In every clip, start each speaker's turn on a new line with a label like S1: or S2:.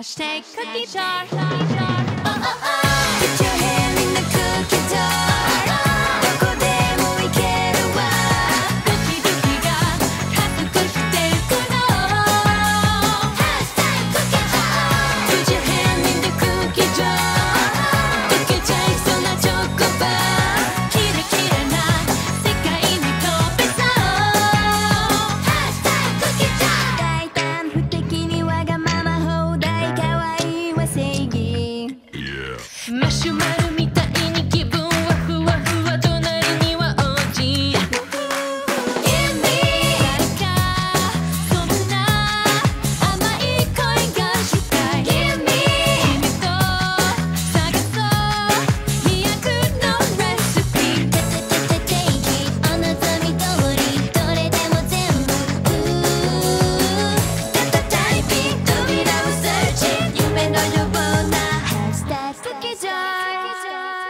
S1: Hashtag
S2: cookie jar.
S1: Oh,
S3: oh, oh.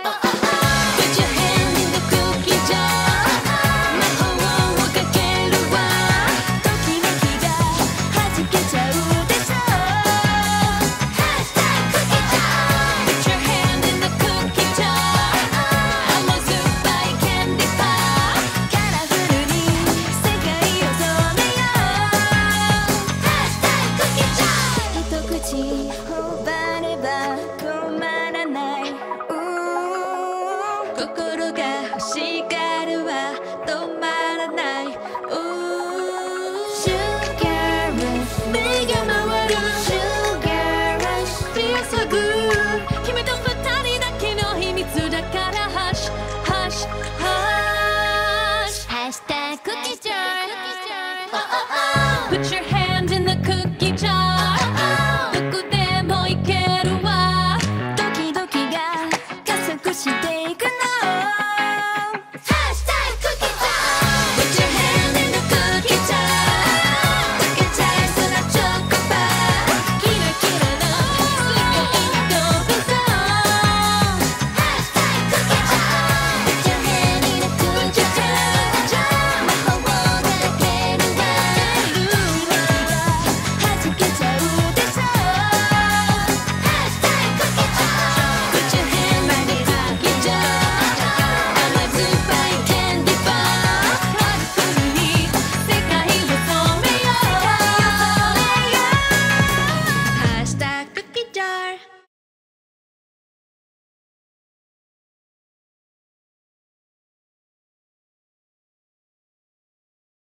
S3: Put
S1: your hand in the cookie jar. that's a.